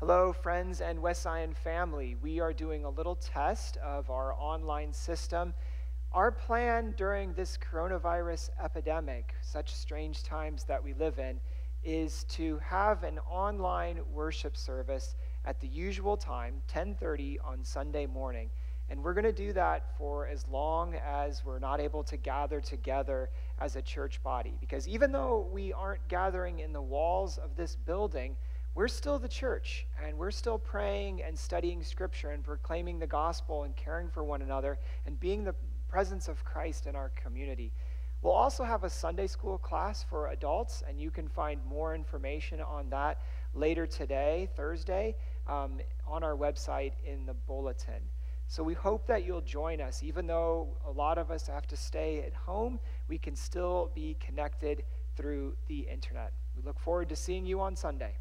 Hello, friends and West Zion family. We are doing a little test of our online system. Our plan during this coronavirus epidemic, such strange times that we live in, is to have an online worship service at the usual time, 10:30 on Sunday morning. And we're going to do that for as long as we're not able to gather together as a church body because even though we aren't gathering in the walls of this building, we're still the church and we're still praying and studying scripture and proclaiming the gospel and caring for one another and being the presence of Christ in our community. We'll also have a Sunday school class for adults, and you can find more information on that later today, Thursday, um, on our website in the bulletin. So we hope that you'll join us. Even though a lot of us have to stay at home, we can still be connected through the internet. We look forward to seeing you on Sunday.